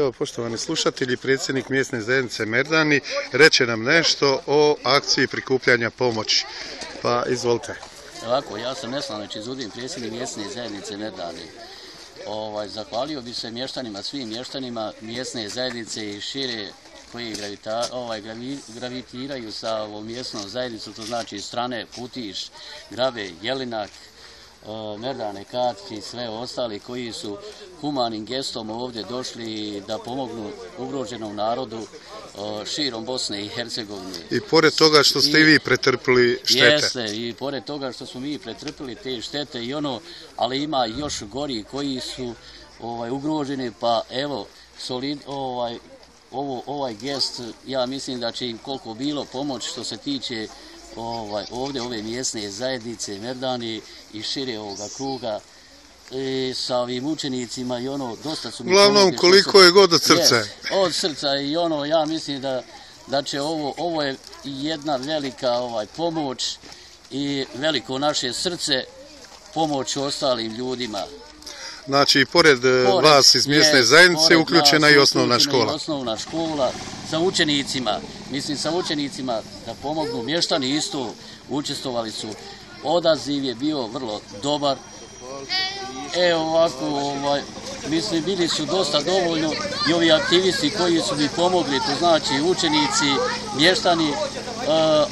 Evo, poštovani slušatelji, predsjednik mjesne zajednice Merdani reče nam nešto o akciji prikupljanja pomoći. Pa izvolite. Ovako, ja sam Neslanović izvodim predsjednik mjesne zajednice Merdani. Ovaj, zahvalio bi se mještanima, svim mještanima mjesne zajednice i šire koji gravita, ovaj, gravi, gravitiraju sa ovom mjesnom zajednicom, to znači strane Putiš, Grabe, Jelinak, Merdane Katki i sve ostali koji su humanim gestom ovdje došli da pomognu ugroženom narodu širom Bosne i Hercegovine. I pored toga što ste i vi pretrpili štete. Jeste, i pored toga što smo mi pretrpili te štete i ono, ali ima još gori koji su ovaj ugroženi, pa evo, solid, ovaj, ovo, ovaj gest, ja mislim da će im koliko bilo pomoć što se tiče ovaj, ovdje ove mjesne zajednice Merdani i šire ovoga kruga i e, sa ovim učenicima i ono, dosta su mi Uglavnom, koliko je god od srca? Od srca i ono, ja mislim da, da će ovo, ovo je jedna velika ovaj pomoć i veliko naše srce pomoć ostalim ljudima. Znači, pored, e, pored vas iz mjesne je, zajednice uključena i osnovna škola. Osnovna škola sa učenicima, mislim sa učenicima da pomognu mještani isto učestovali su. Odaziv je bio vrlo dobar. E ovako, ovaj, mislim, bili su dosta dovoljno i ovi aktivisti koji su mi pomogli, to znači učenici, mještani, e,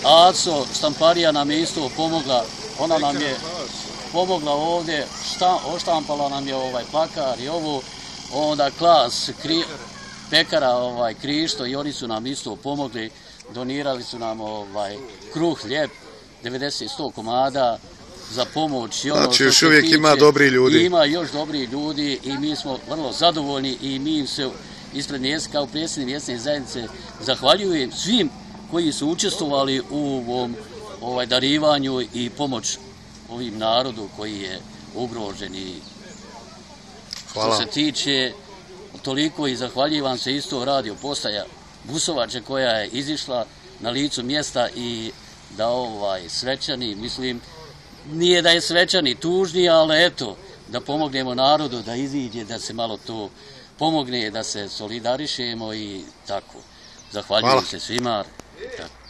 Aco, štamparija nam je isto pomogla, ona nam je pomogla ovdje, šta, oštampala nam je ovaj plakar i ovo, onda klas kri, pekara ovaj Krišto i oni su nam isto pomogli, donirali su nam ovaj kruh, lijep, 90-100 komada za pomoć. I ono znači, još uvijek tiče, ima dobri ljudi. Ima još dobri ljudi i mi smo vrlo zadovoljni i mi im se ispred mjesta, kao predsjednik mjesne zajednice, zahvaljujem svim koji su učestvovali u ovom ovaj, darivanju i pomoć ovim narodu koji je ugrožen i Hvala. što se tiče toliko i zahvaljivam se isto radio postaja Busovače koja je izišla na licu mjesta i da ovaj svečani, mislim, nije da je svečani tužni, ali eto, da pomognemo narodu da iziđe, da se malo to pomogne, da se solidarišemo i tako. Zahvaljujem Hvala. se svima. Tako.